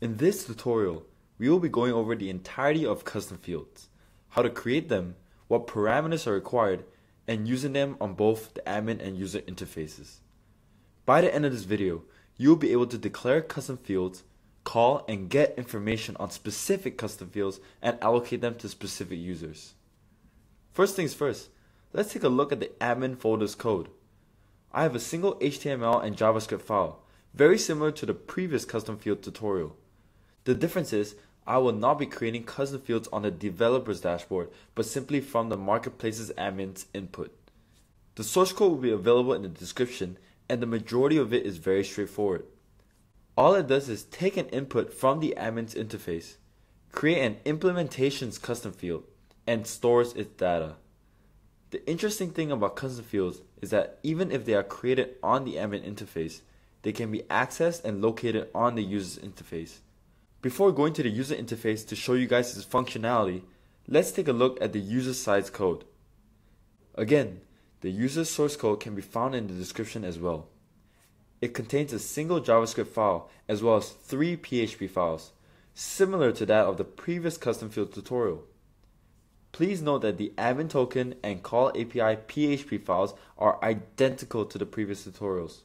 In this tutorial, we will be going over the entirety of custom fields, how to create them, what parameters are required, and using them on both the admin and user interfaces. By the end of this video, you will be able to declare custom fields, call and get information on specific custom fields, and allocate them to specific users. First things first, let's take a look at the admin folder's code. I have a single HTML and JavaScript file, very similar to the previous custom field tutorial. The difference is I will not be creating custom fields on the developer's dashboard, but simply from the marketplace's admin's input. The source code will be available in the description, and the majority of it is very straightforward. All it does is take an input from the admin's interface, create an implementation's custom field, and stores its data. The interesting thing about custom fields is that even if they are created on the admin interface, they can be accessed and located on the user's interface. Before going to the user interface to show you guys its functionality, let's take a look at the user side's code. Again, the user source code can be found in the description as well. It contains a single JavaScript file as well as three PHP files, similar to that of the previous custom field tutorial. Please note that the admin token and call API PHP files are identical to the previous tutorials.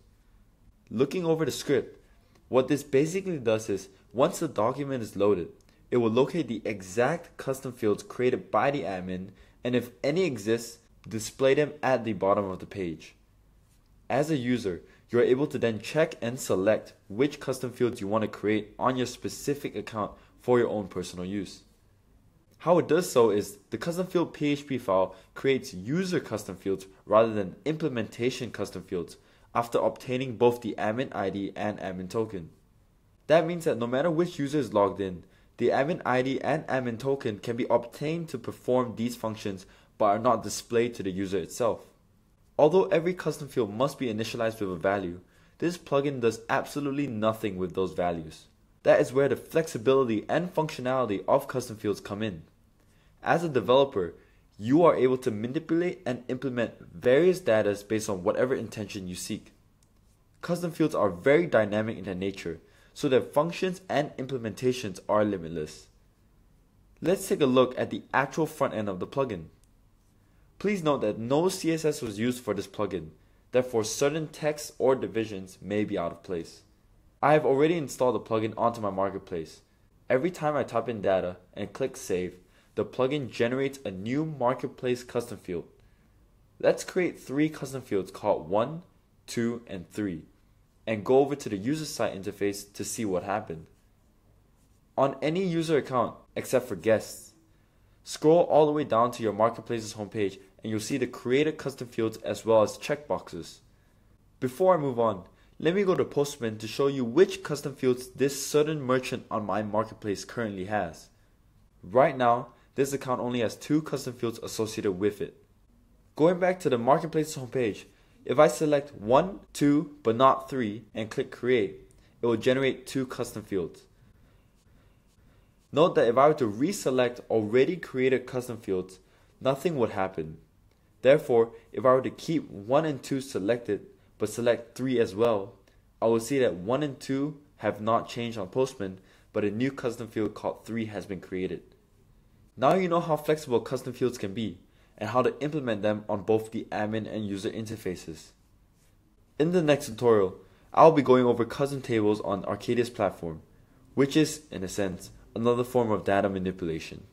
Looking over the script, what this basically does is, once the document is loaded, it will locate the exact custom fields created by the admin, and if any exist, display them at the bottom of the page. As a user, you are able to then check and select which custom fields you want to create on your specific account for your own personal use. How it does so is the custom field PHP file creates user custom fields rather than implementation custom fields after obtaining both the admin ID and admin token. That means that no matter which user is logged in, the admin ID and admin token can be obtained to perform these functions but are not displayed to the user itself. Although every custom field must be initialized with a value, this plugin does absolutely nothing with those values. That is where the flexibility and functionality of custom fields come in. As a developer, you are able to manipulate and implement various data based on whatever intention you seek. Custom fields are very dynamic in their nature, so their functions and implementations are limitless. Let's take a look at the actual front end of the plugin. Please note that no CSS was used for this plugin, therefore certain texts or divisions may be out of place. I have already installed the plugin onto my marketplace. Every time I type in data and click save, the plugin generates a new marketplace custom field. Let's create three custom fields called 1, 2, and 3 and go over to the user side interface to see what happened. On any user account except for guests, scroll all the way down to your marketplace's homepage and you'll see the created custom fields as well as checkboxes. Before I move on, let me go to Postman to show you which custom fields this certain merchant on my marketplace currently has. Right now, this account only has two custom fields associated with it. Going back to the marketplace homepage, if I select 1, 2, but not 3 and click create, it will generate two custom fields. Note that if I were to reselect already created custom fields, nothing would happen. Therefore, if I were to keep 1 and 2 selected, but select 3 as well, I will see that 1 and 2 have not changed on Postman, but a new custom field called 3 has been created. Now you know how flexible custom fields can be and how to implement them on both the admin and user interfaces. In the next tutorial, I'll be going over custom tables on Arcadier's platform, which is, in a sense, another form of data manipulation.